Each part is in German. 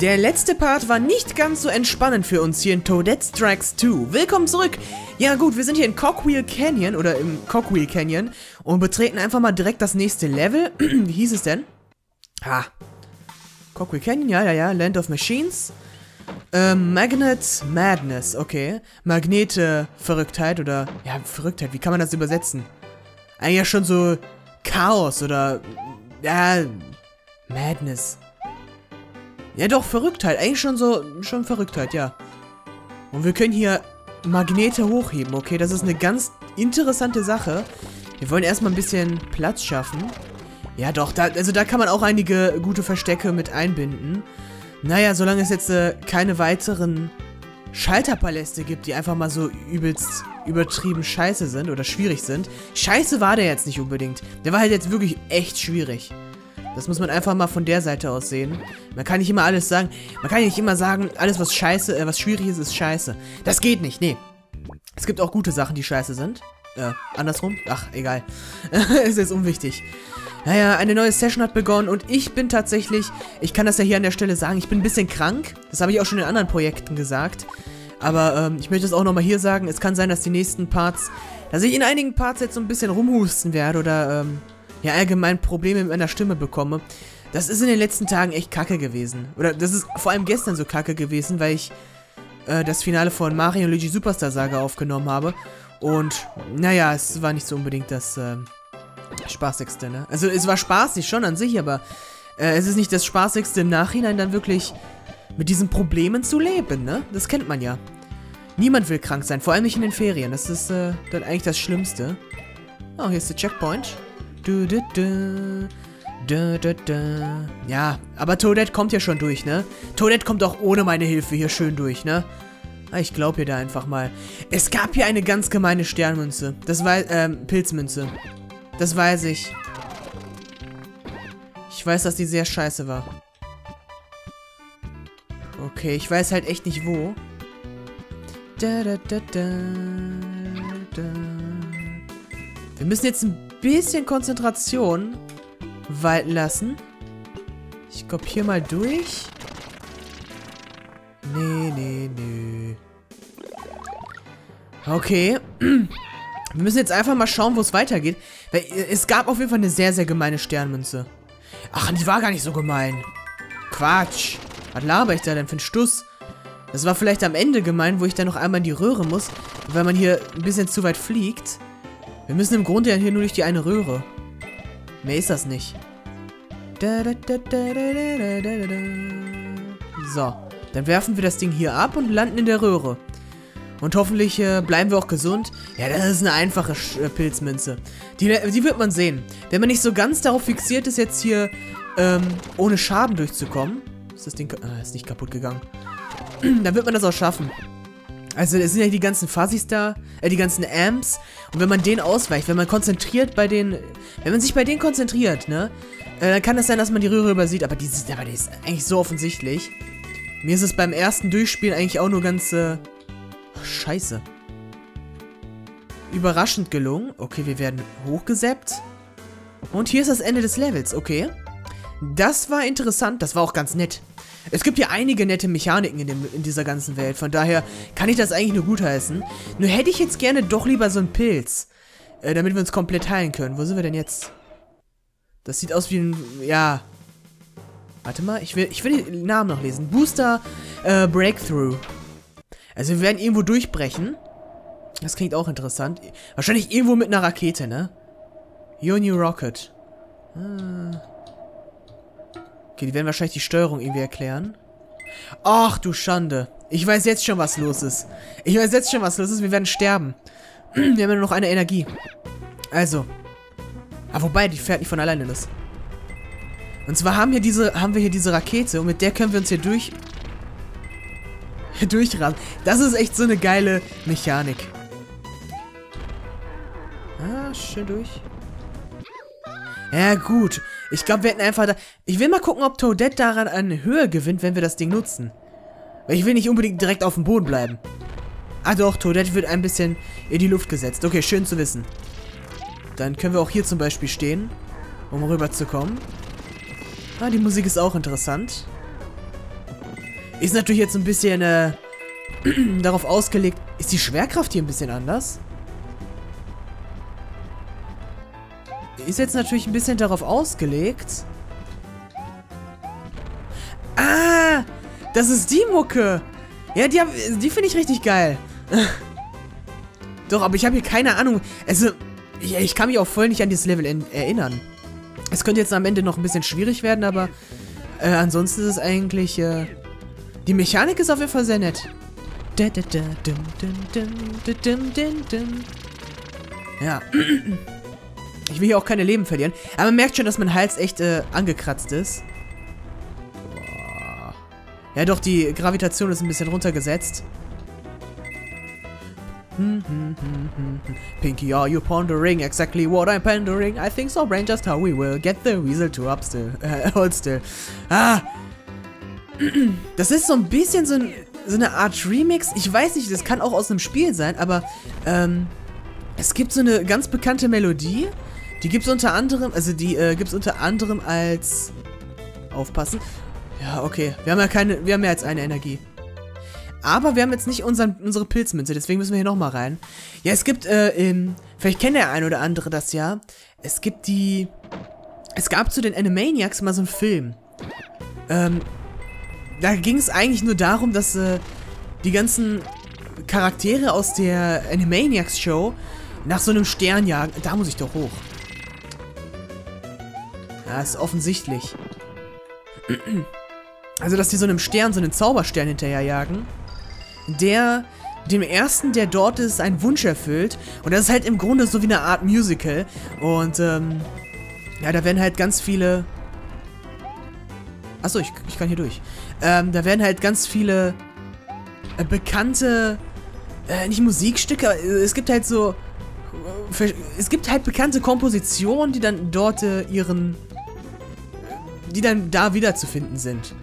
Der letzte Part war nicht ganz so entspannend für uns hier in Toadette Strikes 2. Willkommen zurück! Ja gut, wir sind hier in Cockwheel Canyon oder im Cockwheel Canyon und betreten einfach mal direkt das nächste Level. Wie hieß es denn? Ah. Cockwheel Canyon, ja, ja, ja. Land of Machines. Ähm, Magnet Madness, okay. Magnete Verrücktheit oder, ja, Verrücktheit, wie kann man das übersetzen? Eigentlich ja schon so Chaos oder, ja, Madness. Ja doch, Verrücktheit. Eigentlich schon so, schon Verrücktheit, ja. Und wir können hier Magnete hochheben, okay? Das ist eine ganz interessante Sache. Wir wollen erstmal ein bisschen Platz schaffen. Ja doch, da, also da kann man auch einige gute Verstecke mit einbinden. Naja, solange es jetzt äh, keine weiteren Schalterpaläste gibt, die einfach mal so übelst übertrieben scheiße sind oder schwierig sind. Scheiße war der jetzt nicht unbedingt. Der war halt jetzt wirklich echt schwierig. Das muss man einfach mal von der Seite aus sehen. Man kann nicht immer alles sagen. Man kann nicht immer sagen, alles was scheiße, äh, was schwierig ist, ist scheiße. Das geht nicht, nee. Es gibt auch gute Sachen, die scheiße sind. Äh, andersrum? Ach, egal. ist jetzt unwichtig. Naja, eine neue Session hat begonnen und ich bin tatsächlich, ich kann das ja hier an der Stelle sagen, ich bin ein bisschen krank. Das habe ich auch schon in anderen Projekten gesagt. Aber ähm, ich möchte es auch nochmal hier sagen, es kann sein, dass die nächsten Parts, dass ich in einigen Parts jetzt so ein bisschen rumhusten werde oder ähm, ja allgemein Probleme mit meiner Stimme bekomme. Das ist in den letzten Tagen echt kacke gewesen. Oder das ist vor allem gestern so kacke gewesen, weil ich äh, das Finale von Mario und Luigi Superstar Saga aufgenommen habe. Und naja, es war nicht so unbedingt das äh, Spaßigste, ne? Also es war spaßig schon an sich, aber äh, es ist nicht das Spaßigste im Nachhinein dann wirklich mit diesen Problemen zu leben, ne? Das kennt man ja. Niemand will krank sein, vor allem nicht in den Ferien. Das ist äh, dann eigentlich das Schlimmste. Oh, hier ist der Checkpoint. Du, du, du. Du, du, du. Ja, aber Toadette kommt ja schon durch, ne? Toadette kommt auch ohne meine Hilfe hier schön durch, ne? Ah, ich glaube hier da einfach mal. Es gab hier eine ganz gemeine Sternmünze. Das war, ähm, Pilzmünze. Das weiß ich. Ich weiß, dass die sehr scheiße war. Okay, ich weiß halt echt nicht wo. Da, da, da, da, da. Wir müssen jetzt ein bisschen Konzentration walten lassen. Ich kopiere mal durch. Nee, nee, nee. Okay. Wir müssen jetzt einfach mal schauen, wo es weitergeht. Weil es gab auf jeden Fall eine sehr, sehr gemeine Sternmünze. Ach, die war gar nicht so gemein. Quatsch. Was laber ich da denn für einen Stuss? Das war vielleicht am Ende gemein, wo ich dann noch einmal in die Röhre muss, weil man hier ein bisschen zu weit fliegt. Wir müssen im Grunde ja hier nur durch die eine Röhre. Mehr ist das nicht. So, dann werfen wir das Ding hier ab und landen in der Röhre. Und hoffentlich äh, bleiben wir auch gesund. Ja, das ist eine einfache Sch äh, Pilzmünze. Die, die wird man sehen. Wenn man nicht so ganz darauf fixiert ist, jetzt hier ähm, ohne Schaden durchzukommen. Ist das Ding... Ah, ist nicht kaputt gegangen. dann wird man das auch schaffen. Also es sind ja die ganzen Fuzzies da, äh, die ganzen Amps. Und wenn man den ausweicht, wenn man konzentriert bei den, wenn man sich bei denen konzentriert, ne, äh, dann kann es sein, dass man die Röhre übersieht. Aber die, aber die ist eigentlich so offensichtlich. Mir ist es beim ersten Durchspielen eigentlich auch nur ganz, äh, oh, scheiße. Überraschend gelungen. Okay, wir werden hochgesäppt. Und hier ist das Ende des Levels, okay. Das war interessant, das war auch ganz nett. Es gibt ja einige nette Mechaniken in, dem, in dieser ganzen Welt, von daher kann ich das eigentlich nur gutheißen. Nur hätte ich jetzt gerne doch lieber so einen Pilz, äh, damit wir uns komplett heilen können. Wo sind wir denn jetzt? Das sieht aus wie ein, ja... Warte mal, ich will, ich will den Namen noch lesen. Booster äh, Breakthrough. Also wir werden irgendwo durchbrechen. Das klingt auch interessant. Wahrscheinlich irgendwo mit einer Rakete, ne? Your New Rocket. Ah... Okay, die werden wahrscheinlich die Steuerung irgendwie erklären. Ach du Schande. Ich weiß jetzt schon, was los ist. Ich weiß jetzt schon, was los ist. Wir werden sterben. Wir haben ja nur noch eine Energie. Also. Aber ah, wobei, die fährt nicht von alleine los. Und zwar haben, hier diese, haben wir hier diese Rakete und mit der können wir uns hier durch... Durchrasen. Das ist echt so eine geile Mechanik. Ah, schön durch. Ja, gut. Ich glaube, wir hätten einfach da... Ich will mal gucken, ob Toadette daran an Höhe gewinnt, wenn wir das Ding nutzen. Weil ich will nicht unbedingt direkt auf dem Boden bleiben. Ah doch, Toadette wird ein bisschen in die Luft gesetzt. Okay, schön zu wissen. Dann können wir auch hier zum Beispiel stehen, um rüber zu kommen. Ah, die Musik ist auch interessant. Ist natürlich jetzt ein bisschen äh, darauf ausgelegt. Ist die Schwerkraft hier ein bisschen anders? Ist jetzt natürlich ein bisschen darauf ausgelegt. Ah! Das ist die Mucke! Ja, die, die finde ich richtig geil. Doch, aber ich habe hier keine Ahnung. Also, ja, ich kann mich auch voll nicht an dieses Level erinnern. Es könnte jetzt am Ende noch ein bisschen schwierig werden, aber äh, ansonsten ist es eigentlich... Äh, die Mechanik ist auf jeden Fall sehr nett. Ja. Ich will hier auch keine Leben verlieren. Aber man merkt schon, dass mein Hals echt äh, angekratzt ist. Ja doch, die Gravitation ist ein bisschen runtergesetzt. Pinky, are you pondering exactly what I'm pondering? I think so, brain, just how we will get the weasel to up. Äh, hold still. Ah! Das ist so ein bisschen so, ein, so, eine Art Remix. Ich weiß nicht, das kann auch aus einem Spiel sein, aber ähm, es gibt so eine ganz bekannte Melodie. Die gibt es unter anderem, also die äh, gibt es unter anderem als... Aufpassen. Ja, okay. Wir haben ja keine, wir haben mehr als eine Energie. Aber wir haben jetzt nicht unseren, unsere Pilzmünze, deswegen müssen wir hier nochmal rein. Ja, es gibt, äh, in, vielleicht kennt der ein oder andere das ja. Es gibt die, es gab zu den Animaniacs mal so einen Film. Ähm, da ging es eigentlich nur darum, dass, äh, die ganzen Charaktere aus der Animaniacs Show nach so einem Stern jagen. Da muss ich doch hoch. Ja, ist offensichtlich. Also, dass die so einem Stern, so einen Zauberstern hinterherjagen, der dem ersten, der dort ist, einen Wunsch erfüllt. Und das ist halt im Grunde so wie eine Art Musical. Und, ähm, ja, da werden halt ganz viele... Achso, ich, ich kann hier durch. Ähm, da werden halt ganz viele äh, bekannte, äh, nicht Musikstücke, äh, es gibt halt so... Äh, es gibt halt bekannte Kompositionen, die dann dort äh, ihren... die dann da wiederzufinden sind.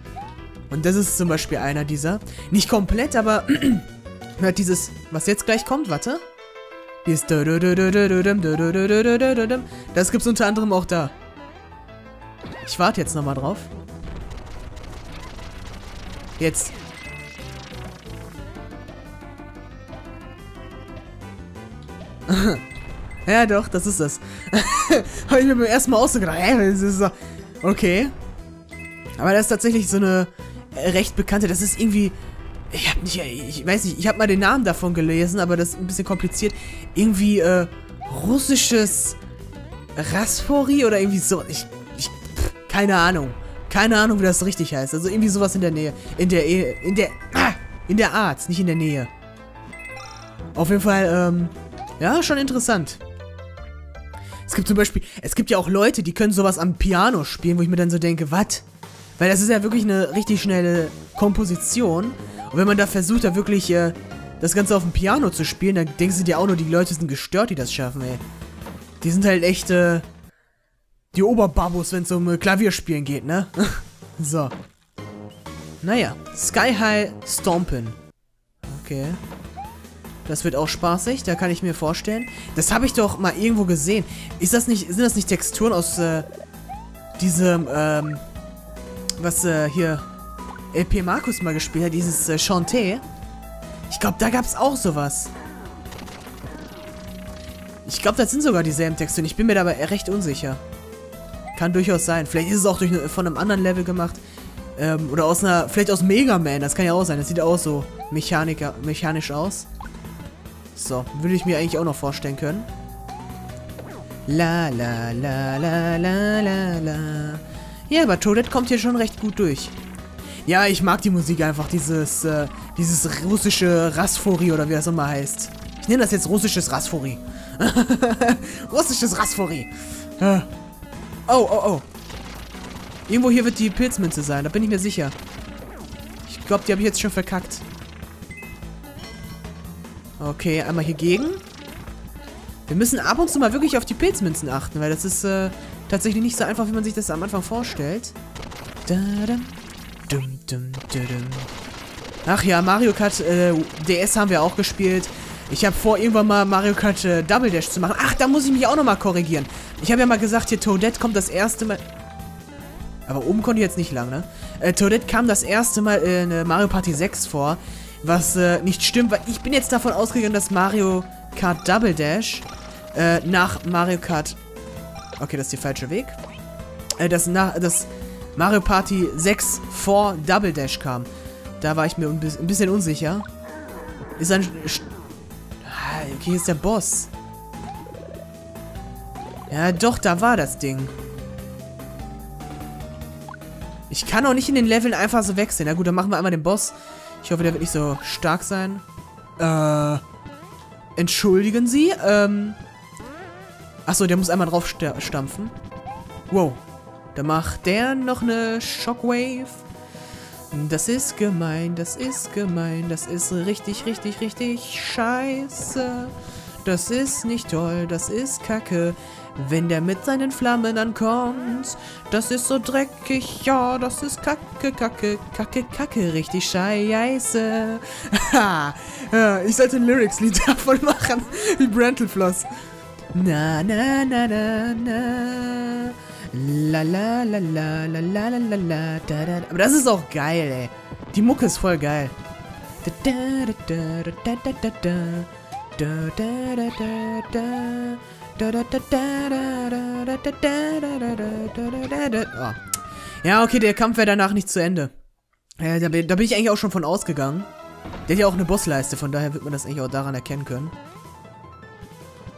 Und das ist zum Beispiel einer dieser. Nicht komplett, aber hört dieses, was jetzt gleich kommt, warte. Dieses Das gibt's unter anderem auch da. Ich warte jetzt nochmal drauf. Jetzt. ja, doch, das ist das. Habe ich mir beim ersten Mal auch so gedacht, hä, das ist so. Okay. Aber das ist tatsächlich so eine recht bekannte. Das ist irgendwie... Ich hab nicht... Ich weiß nicht, ich habe mal den Namen davon gelesen, aber das ist ein bisschen kompliziert. Irgendwie, äh, russisches Rasphori oder irgendwie so. Ich... ich keine Ahnung. Keine Ahnung, wie das richtig heißt. Also irgendwie sowas in der Nähe. In der... In der... Ah, in der Art, nicht in der Nähe. Auf jeden Fall, ähm... Ja, schon interessant. Es gibt zum Beispiel, es gibt ja auch Leute, die können sowas am Piano spielen, wo ich mir dann so denke, was? Weil das ist ja wirklich eine richtig schnelle Komposition. Und wenn man da versucht, da wirklich äh, das Ganze auf dem Piano zu spielen, dann denkst du dir auch nur, die Leute sind gestört, die das schaffen, ey. Die sind halt echt, äh, die Oberbabus, wenn es um äh, Klavierspielen geht, ne? so. Naja, Sky High Stompin. Okay. Das wird auch spaßig, da kann ich mir vorstellen. Das habe ich doch mal irgendwo gesehen. Ist das nicht, sind das nicht Texturen aus äh, diesem, ähm, was äh, hier LP Markus mal gespielt hat, dieses äh, Chanté. Ich glaube, da gab es auch sowas. Ich glaube, das sind sogar dieselben Texte und ich bin mir dabei recht unsicher. Kann durchaus sein. Vielleicht ist es auch durch, von einem anderen Level gemacht. Ähm, oder aus einer, vielleicht aus Mega Man, das kann ja auch sein. Das sieht auch so Mechaniker, mechanisch aus. So, würde ich mir eigentlich auch noch vorstellen können. La la la la la la la. Ja, aber Toadette kommt hier schon recht gut durch. Ja, ich mag die Musik einfach, dieses, äh, dieses russische Rasfori oder wie das immer heißt. Ich nenne das jetzt russisches Rasfori. russisches Rasfori. Äh. Oh, oh, oh. Irgendwo hier wird die Pilzmünze sein, da bin ich mir sicher. Ich glaube, die habe ich jetzt schon verkackt. Okay, einmal hier gegen. Wir müssen ab und zu mal wirklich auf die Pilzmünzen achten, weil das ist, äh, tatsächlich nicht so einfach, wie man sich das am Anfang vorstellt. Ach ja, Mario Kart äh, DS haben wir auch gespielt. Ich habe vor, irgendwann mal Mario Kart äh, Double Dash zu machen. Ach, da muss ich mich auch nochmal korrigieren. Ich habe ja mal gesagt, hier Toadette kommt das erste Mal... Aber oben konnte ich jetzt nicht lang, ne? Äh, Toadette kam das erste Mal in äh, Mario Party 6 vor, was äh, nicht stimmt, weil ich bin jetzt davon ausgegangen, dass Mario Kart Double Dash äh, nach Mario Kart... Okay, das ist der falsche Weg. Äh, dass, nach, dass Mario Party 6 vor Double Dash kam. Da war ich mir ein bisschen unsicher. Ist ein... Ah, okay, hier ist der Boss. Ja, doch, da war das Ding. Ich kann auch nicht in den Leveln einfach so wechseln. Na gut, dann machen wir einmal den Boss. Ich hoffe, der wird nicht so stark sein. Äh... Entschuldigen Sie, ähm... Achso, der muss einmal drauf stampfen. Wow. Da macht der noch eine Shockwave. Das ist gemein, das ist gemein, das ist richtig, richtig, richtig scheiße. Das ist nicht toll, das ist kacke, wenn der mit seinen Flammen ankommt. Das ist so dreckig, ja, das ist kacke, kacke, kacke, kacke, richtig scheiße. Ha, ich sollte ein Lyrics-Lied davon machen, wie Brentelfloss. Na, na, na, na, na. La la la la la la la la la da da. Aber das ist auch geil, ey. Die Mucke ist voll geil. Da da da da da da da da. Da da da da da. Da da da da da da da da da da da Oh. Ja, okay, der Kampf wäre danach nicht zu Ende. Ja, da, da bin ich eigentlich auch schon von ausgegangen. Der hat ja auch eine Bossleiste, von daher wird man das eigentlich auch daran erkennen können.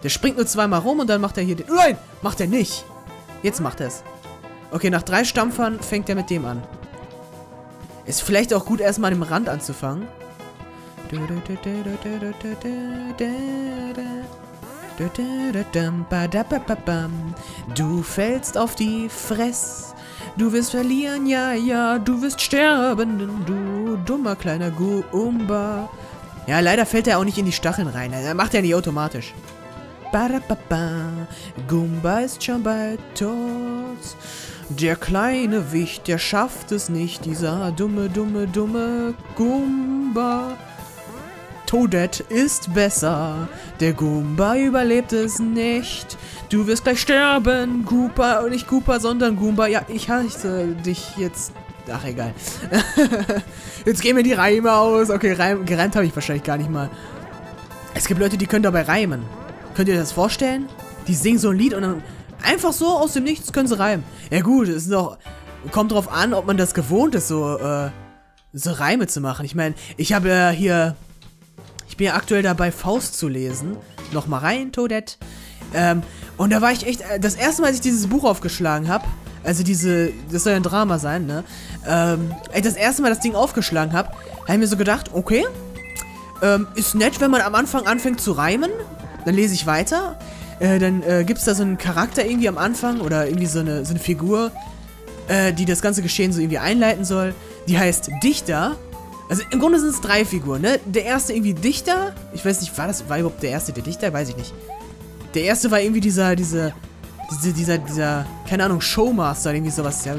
Der springt nur zweimal rum und dann macht er hier den... Nein! Macht er nicht! Jetzt macht er es. Okay, nach drei Stampfern fängt er mit dem an. Ist vielleicht auch gut, erstmal dem Rand anzufangen. Du fällst auf die Fress. Du wirst verlieren, ja, ja. Du wirst sterben, du dummer kleiner Goomba. Ja, leider fällt er auch nicht in die Stacheln rein. Er macht er nicht automatisch. Barababa, Gumba ist schon bald tot. Der kleine Wicht, der schafft es nicht, dieser dumme, dumme, dumme Gumba. Toadette ist besser, der Goomba überlebt es nicht. Du wirst gleich sterben, Goopa, nicht Goopa, sondern Goomba. Ja, ich heiße dich jetzt... Ach, egal. jetzt gehen mir die Reime aus. Okay, Reim, gereimt habe ich wahrscheinlich gar nicht mal. Es gibt Leute, die können dabei reimen. Könnt ihr euch das vorstellen? Die singen so ein Lied und dann einfach so aus dem Nichts können sie reimen. Ja gut, es ist doch, kommt drauf an, ob man das gewohnt ist, so, äh, so Reime zu machen. Ich meine, ich habe ja hier, ich bin ja aktuell dabei, Faust zu lesen. Nochmal rein, Toadette. Ähm, und da war ich echt, äh, das erste Mal, als ich dieses Buch aufgeschlagen habe, also diese, das soll ja ein Drama sein, ne? Ähm, das erste Mal das Ding aufgeschlagen habe, habe ich mir so gedacht, okay, ähm, ist nett, wenn man am Anfang anfängt zu reimen, dann lese ich weiter. Äh, dann äh, gibt es da so einen Charakter irgendwie am Anfang oder irgendwie so eine, so eine Figur, äh, die das ganze Geschehen so irgendwie einleiten soll. Die heißt Dichter. Also im Grunde sind es drei Figuren, ne? Der erste irgendwie Dichter. Ich weiß nicht, war das, war überhaupt der erste der Dichter? Weiß ich nicht. Der erste war irgendwie dieser, dieser, dieser, dieser, dieser keine Ahnung, Showmaster, irgendwie sowas. Ja,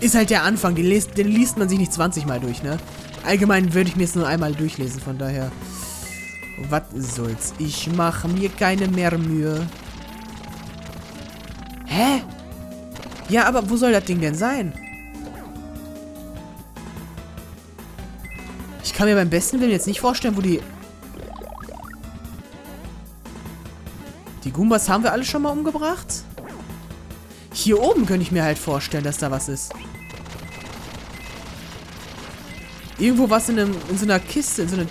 ist halt der Anfang, den liest, den liest man sich nicht 20 Mal durch, ne? Allgemein würde ich mir es nur einmal durchlesen, von daher... Was soll's? Ich mache mir keine mehr Mühe. Hä? Ja, aber wo soll das Ding denn sein? Ich kann mir beim besten Willen jetzt nicht vorstellen, wo die... Die Goombas haben wir alle schon mal umgebracht? Hier oben könnte ich mir halt vorstellen, dass da was ist. Irgendwo was in, einem, in so einer Kiste, in so einer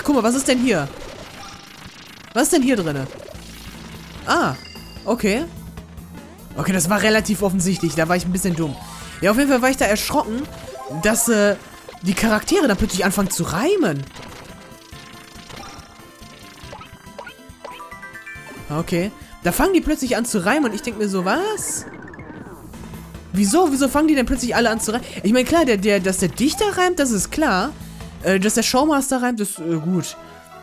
Ach, guck mal, was ist denn hier? Was ist denn hier drin? Ah, okay. Okay, das war relativ offensichtlich. Da war ich ein bisschen dumm. Ja, auf jeden Fall war ich da erschrocken, dass äh, die Charaktere dann plötzlich anfangen zu reimen. Okay. Da fangen die plötzlich an zu reimen und ich denke mir so, was? Wieso? Wieso fangen die denn plötzlich alle an zu reimen? Ich meine, klar, der, der, dass der Dichter reimt, das ist klar. Äh, dass der Showmaster reimt, ist äh, gut.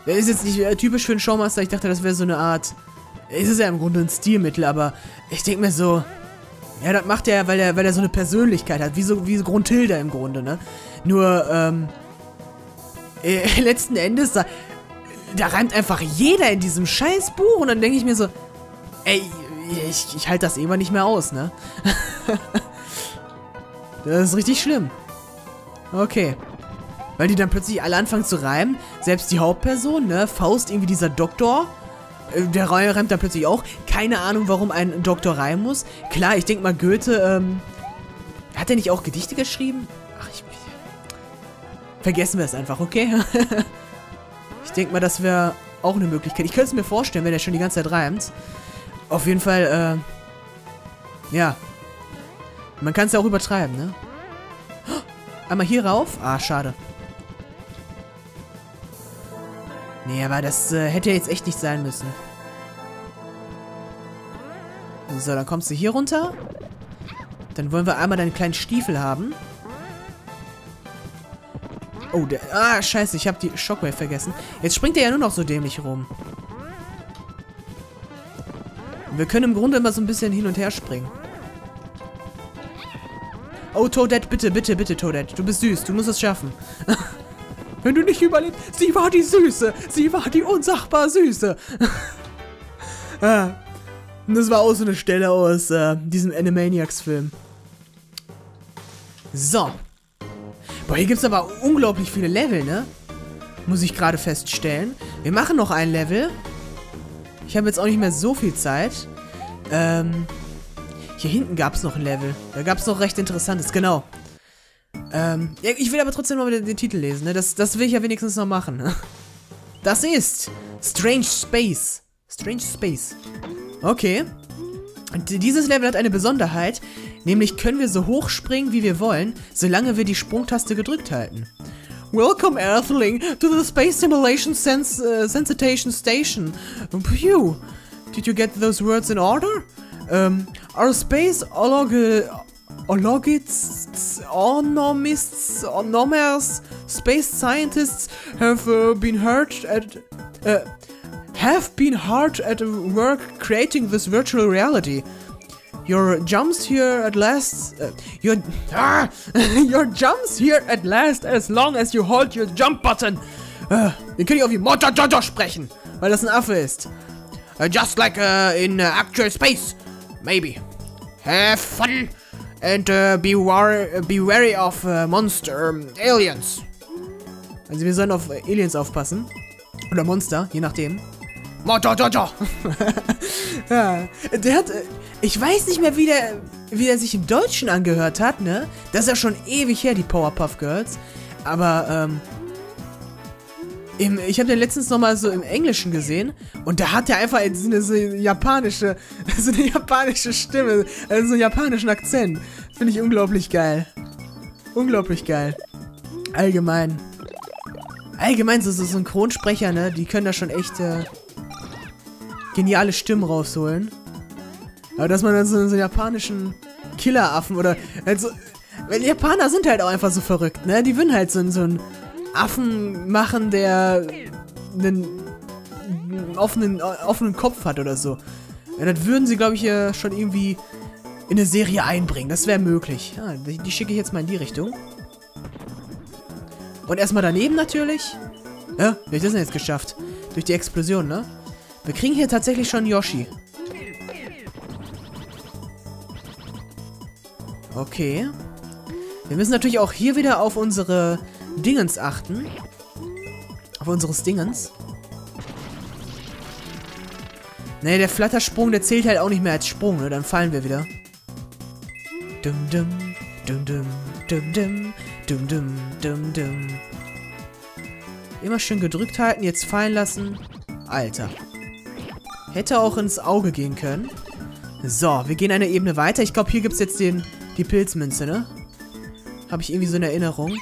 Der ist jetzt nicht äh, typisch für einen Showmaster. Ich dachte, das wäre so eine Art... Es ist ja im Grunde ein Stilmittel, aber ich denke mir so... Ja, das macht er, weil er, weil er so eine Persönlichkeit hat. Wie so, wie so im Grunde, ne? Nur, ähm... Äh, letzten Endes, da, da reimt einfach jeder in diesem scheiß Buch. Und dann denke ich mir so... Ey, ich, ich halte das immer nicht mehr aus, ne? Das ist richtig schlimm. Okay. Weil die dann plötzlich alle anfangen zu reimen. Selbst die Hauptperson, ne? Faust, irgendwie dieser Doktor. Äh, der reimt dann plötzlich auch. Keine Ahnung, warum ein Doktor reimen muss. Klar, ich denke mal, Goethe, ähm... Hat er nicht auch Gedichte geschrieben? Ach, ich... Vergessen wir es einfach, okay? ich denke mal, das wäre auch eine Möglichkeit. Ich könnte es mir vorstellen, wenn er schon die ganze Zeit reimt. Auf jeden Fall, äh... Ja. Man kann es ja auch übertreiben, ne? Einmal hier rauf? Ah, schade. Nee, aber das äh, hätte jetzt echt nicht sein müssen. So, dann kommst du hier runter. Dann wollen wir einmal deinen kleinen Stiefel haben. Oh, der... Ah, scheiße, ich habe die Shockwave vergessen. Jetzt springt er ja nur noch so dämlich rum. Wir können im Grunde immer so ein bisschen hin und her springen. Oh, Toadette, bitte, bitte, bitte, Toadette. Du bist süß, du musst es schaffen. Wenn du nicht überlebst, sie war die Süße. Sie war die unsagbar Süße. ah, das war auch so eine Stelle aus äh, diesem Animaniacs-Film. So. Boah, hier gibt es aber unglaublich viele Level, ne? Muss ich gerade feststellen. Wir machen noch ein Level. Ich habe jetzt auch nicht mehr so viel Zeit. Ähm, hier hinten gab es noch ein Level. Da gab es noch recht interessantes, genau. Ähm, ich will aber trotzdem mal den, den Titel lesen, ne? Das, das will ich ja wenigstens noch machen. Das ist Strange Space. Strange Space. Okay. Und dieses Level hat eine Besonderheit, nämlich können wir so hoch springen, wie wir wollen, solange wir die Sprungtaste gedrückt halten. Welcome, Earthling, to the Space Simulation Sens uh, Sensitization Station. Phew. Did you get those words in order? Um, our space olog ologists, ornomists, ornomers, space scientists have uh, been hurt at uh, have been hard at work creating this virtual reality. Your jumps here at last. Uh, your ah, your jumps here at last as long as you hold your jump button. Uh, den kann ich auf wie Mojojojo sprechen, weil das ein Affe ist. Uh, just like uh, in uh, actual space, maybe. Have fun and uh, be, be wary of uh, monster um, aliens. Also wir sollen auf Aliens aufpassen. Oder Monster, je nachdem. Ja, der hat... Äh, ich weiß nicht mehr, wie der, wie der sich im Deutschen angehört hat, ne? Das ist ja schon ewig her, die Powerpuff Girls. Aber, ähm... Im, ich habe den letztens nochmal so im Englischen gesehen und da hat er einfach so eine, so japanische, so eine japanische Stimme, also so einen japanischen Akzent. Finde ich unglaublich geil. Unglaublich geil. Allgemein. Allgemein so, so Synchronsprecher, ne, die können da schon echt äh, geniale Stimmen rausholen. Aber dass man dann so, so einen japanischen Killeraffen oder also, Japaner sind halt auch einfach so verrückt, ne? Die würden halt so, so einen Affen machen, der einen offenen, offenen Kopf hat oder so. Ja, das würden sie, glaube ich, ja schon irgendwie in eine Serie einbringen. Das wäre möglich. Ja, die, die schicke ich jetzt mal in die Richtung. Und erstmal daneben natürlich. Ja, wie ich das denn jetzt geschafft? Durch die Explosion, ne? Wir kriegen hier tatsächlich schon Yoshi. Okay. Wir müssen natürlich auch hier wieder auf unsere Dingens achten. Auf unseres Dingens. Ne, der Flattersprung, der zählt halt auch nicht mehr als Sprung, ne? Dann fallen wir wieder. Dum dum, dum dum, dum dum, dum dum, dum dum. Immer schön gedrückt halten, jetzt fallen lassen. Alter. Hätte auch ins Auge gehen können. So, wir gehen eine Ebene weiter. Ich glaube, hier gibt es jetzt den, die Pilzmünze, ne? Habe ich irgendwie so eine Erinnerung.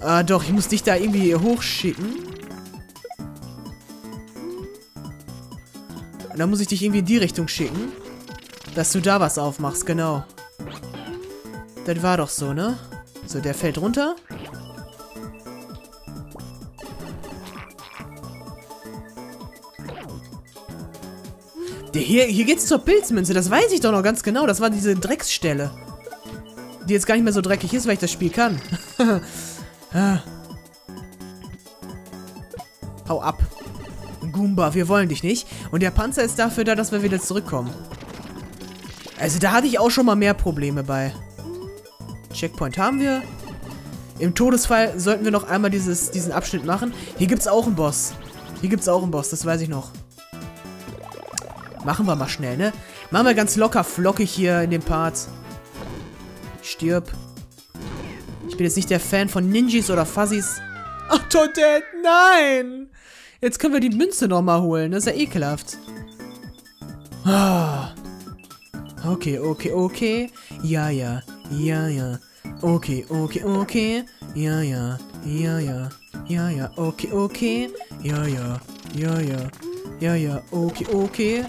Ah, doch, ich muss dich da irgendwie hochschicken. Und dann muss ich dich irgendwie in die Richtung schicken. Dass du da was aufmachst, genau. Das war doch so, ne? So, der fällt runter. Hier, hier geht's zur Pilzmünze, das weiß ich doch noch ganz genau. Das war diese Drecksstelle die jetzt gar nicht mehr so dreckig ist, weil ich das Spiel kann. ah. Hau ab. Goomba, wir wollen dich nicht. Und der Panzer ist dafür da, dass wir wieder zurückkommen. Also da hatte ich auch schon mal mehr Probleme bei. Checkpoint haben wir. Im Todesfall sollten wir noch einmal dieses, diesen Abschnitt machen. Hier gibt es auch einen Boss. Hier gibt es auch einen Boss, das weiß ich noch. Machen wir mal schnell, ne? Machen wir ganz locker flockig hier in dem Part. Stirb. Ich bin jetzt nicht der Fan von Ninjas oder Fuzzies. Ach, Toadette, nein! Jetzt können wir die Münze nochmal holen. Das ist ja ekelhaft. Ah. Okay, okay, okay. Ja, ja. Ja, ja. Okay, okay, okay. Ja, ja. Ja, ja. Ja, ja. Okay, okay. Ja, ja. Ja, ja. Ja, ja. Okay, okay.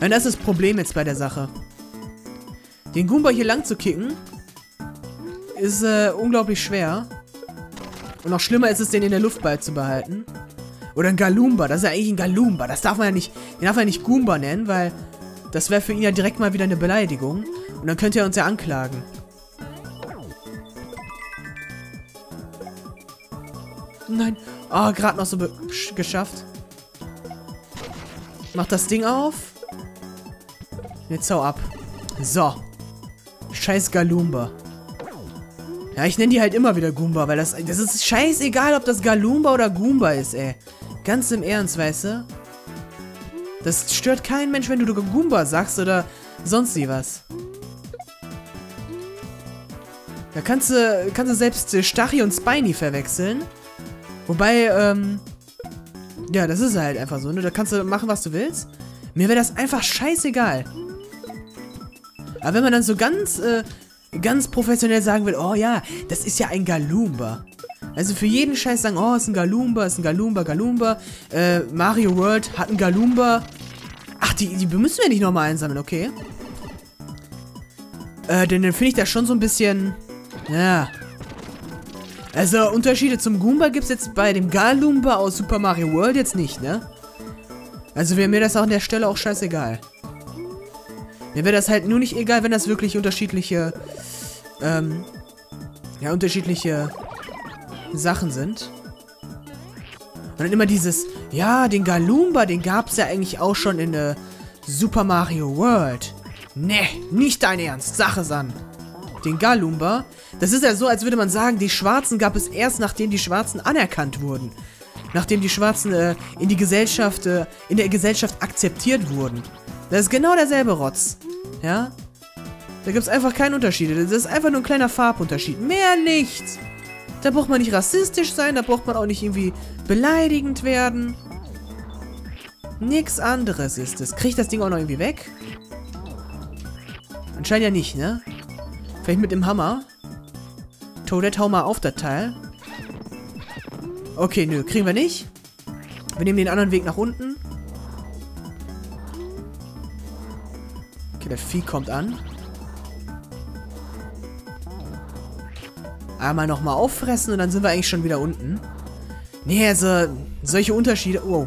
Und das ist das Problem jetzt bei der Sache. Den Goomba hier lang zu kicken, ist äh, unglaublich schwer. Und noch schlimmer ist es, den in der Luft beizubehalten. Oder ein Galumba, das ist ja eigentlich ein Galumba. Das darf man ja nicht, den darf man ja nicht Goomba nennen, weil das wäre für ihn ja direkt mal wieder eine Beleidigung. Und dann könnte er uns ja anklagen. Nein. Oh, gerade noch so geschafft. Mach das Ding auf. Jetzt hau ab. So. Scheiß Galumba. Ja, ich nenne die halt immer wieder Goomba, weil das, das ist scheißegal, ob das Galumba oder Goomba ist, ey. Ganz im Ernst, weißt du? Das stört keinen Mensch, wenn du Goomba sagst oder sonst wie was. Da kannst du, kannst du selbst Stachy und Spiny verwechseln. Wobei, ähm... Ja, das ist halt einfach so, ne? Da kannst du machen, was du willst. Mir wäre das einfach scheißegal. Aber wenn man dann so ganz, äh, ganz professionell sagen will, oh ja, das ist ja ein Galumba. Also für jeden Scheiß sagen, oh, ist ein Galumba, ist ein Galumba, Galumba. Äh, Mario World hat ein Galumba. Ach, die, die müssen wir nicht nochmal einsammeln, okay. Äh, denn dann finde ich das schon so ein bisschen... Ja. Also, Unterschiede zum Goomba gibt es jetzt bei dem Galumba aus Super Mario World jetzt nicht, ne? Also wäre mir das auch an der Stelle auch scheißegal. Mir wäre das halt nur nicht egal, wenn das wirklich unterschiedliche, ähm, ja, unterschiedliche Sachen sind. Und dann immer dieses, ja, den Galumba, den gab es ja eigentlich auch schon in äh, Super Mario World. Ne, nicht dein Ernst, Sache san. Den Galumba, das ist ja so, als würde man sagen, die Schwarzen gab es erst, nachdem die Schwarzen anerkannt wurden. Nachdem die Schwarzen äh, in die Gesellschaft, äh, in der Gesellschaft akzeptiert wurden. Das ist genau derselbe Rotz. Ja? Da gibt es einfach keinen Unterschied. Das ist einfach nur ein kleiner Farbunterschied. Mehr nichts. Da braucht man nicht rassistisch sein, da braucht man auch nicht irgendwie beleidigend werden. Nix anderes ist es. Kriegt das Ding auch noch irgendwie weg? Anscheinend ja nicht, ne? Vielleicht mit dem Hammer. Toadette, hau mal auf das Teil. Okay, nö, kriegen wir nicht. Wir nehmen den anderen Weg nach unten. Das Vieh kommt an. Einmal nochmal auffressen und dann sind wir eigentlich schon wieder unten. Nee, also solche Unterschiede... Wow.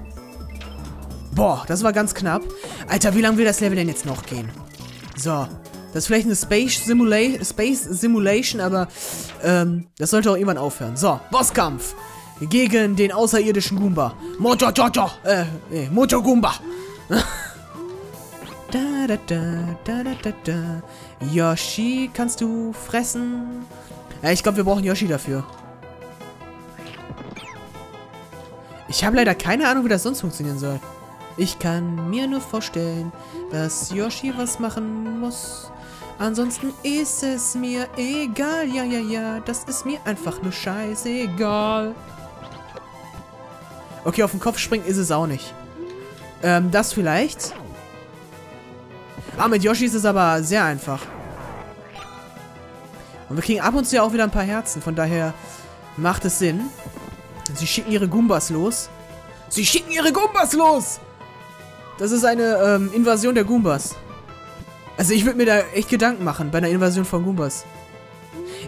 Boah, das war ganz knapp. Alter, wie lange will das Level denn jetzt noch gehen? So. Das ist vielleicht eine Space, Simula Space Simulation, aber ähm, das sollte auch irgendwann aufhören. So, Bosskampf. Gegen den außerirdischen Goomba. Moto Jojo. Äh, nee, Moto Goomba. da, da, da, da, da, da. Yoshi, kannst du fressen? Ja, ich glaube, wir brauchen Yoshi dafür. Ich habe leider keine Ahnung, wie das sonst funktionieren soll. Ich kann mir nur vorstellen, dass Yoshi was machen muss. Ansonsten ist es mir egal. Ja, ja, ja, das ist mir einfach nur scheißegal. Okay, auf den Kopf springen ist es auch nicht. Ähm, das vielleicht. Ah, mit Yoshi ist es aber sehr einfach. Und wir kriegen ab und zu ja auch wieder ein paar Herzen. Von daher macht es Sinn. Sie schicken ihre Goombas los. Sie schicken ihre Goombas los! Das ist eine ähm, Invasion der Goombas. Also ich würde mir da echt Gedanken machen bei einer Invasion von Goombas.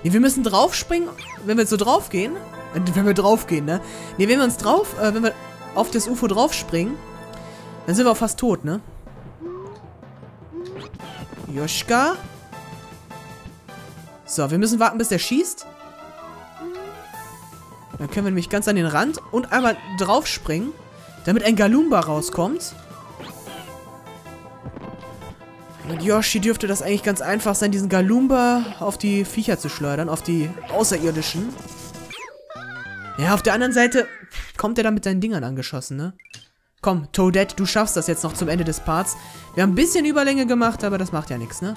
Nee, wir müssen draufspringen, wenn wir jetzt so draufgehen. Äh, wenn wir draufgehen, ne? Nee, wenn wir uns drauf, äh, wenn wir auf das UFO draufspringen, dann sind wir auch fast tot, ne? Joschka? So, wir müssen warten, bis der schießt. Dann können wir nämlich ganz an den Rand und einmal drauf springen, damit ein Galumba rauskommt. Und Yoshi dürfte das eigentlich ganz einfach sein, diesen Galumba auf die Viecher zu schleudern, auf die Außerirdischen. Ja, auf der anderen Seite kommt er da mit seinen Dingern angeschossen, ne? Komm, Toadette, du schaffst das jetzt noch zum Ende des Parts. Wir haben ein bisschen Überlänge gemacht, aber das macht ja nichts, ne?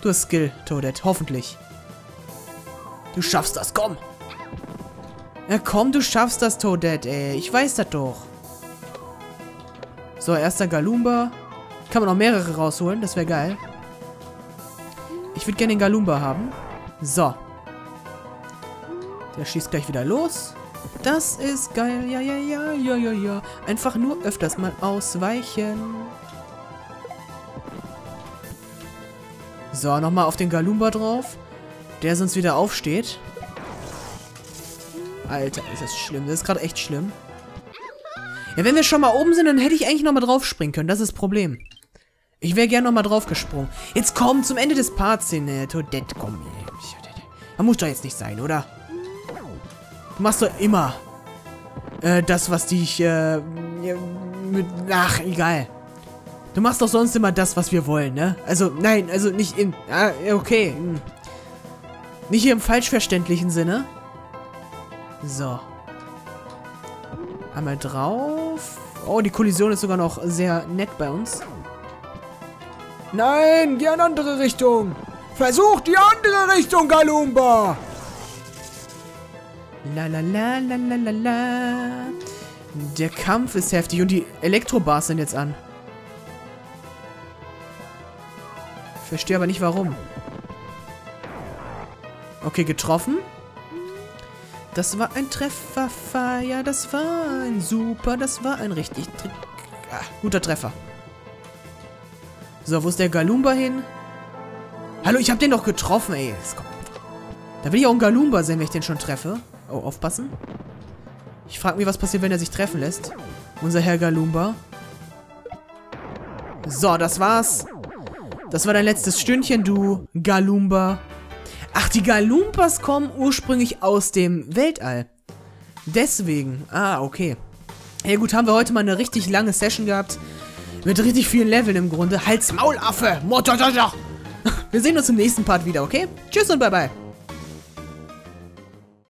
Du hast Skill, Toadette, hoffentlich. Du schaffst das, komm! Ja, komm, du schaffst das, Toadette, ey. Ich weiß das doch. So, erster Galumba. Kann man noch mehrere rausholen, das wäre geil. Ich würde gerne den Galumba haben. So. Der schießt gleich wieder los. Das ist geil. Ja, ja, ja, ja, ja, ja. Einfach nur öfters mal ausweichen. So, nochmal auf den Galumba drauf. Der sonst wieder aufsteht. Alter, ist das schlimm. Das ist gerade echt schlimm. Ja, wenn wir schon mal oben sind, dann hätte ich eigentlich nochmal drauf springen können. Das ist das Problem. Ich wäre gerne nochmal drauf gesprungen. Jetzt komm, zum Ende des Parts hin, Toadette, komm. Das muss doch jetzt nicht sein, oder? Du machst doch immer äh, das, was dich, äh, mit, ach, egal. Du machst doch sonst immer das, was wir wollen, ne? Also, nein, also nicht in, ah, okay. Hm. Nicht im falsch verständlichen Sinne. So. Einmal drauf. Oh, die Kollision ist sogar noch sehr nett bei uns. Nein, die andere Richtung. Versuch die andere Richtung, Galumba. La la la la la la la. Der Kampf ist heftig und die Elektrobars sind jetzt an. Verstehe aber nicht warum. Okay, getroffen. Das war ein Treffer, ja, das war ein super, das war ein richtig ah, guter Treffer. So, wo ist der Galumba hin? Hallo, ich hab den doch getroffen, ey. Da will ich auch einen Galumba sehen, wenn ich den schon treffe. Oh, aufpassen. Ich frage mich, was passiert, wenn er sich treffen lässt. Unser Herr Galumba. So, das war's. Das war dein letztes Stündchen, du Galumba. Ach, die Galumpas kommen ursprünglich aus dem Weltall. Deswegen. Ah, okay. Ja gut, haben wir heute mal eine richtig lange Session gehabt. Mit richtig vielen Leveln im Grunde. Halt's Maul, Affe! Wir sehen uns im nächsten Part wieder, okay? Tschüss und bye bye.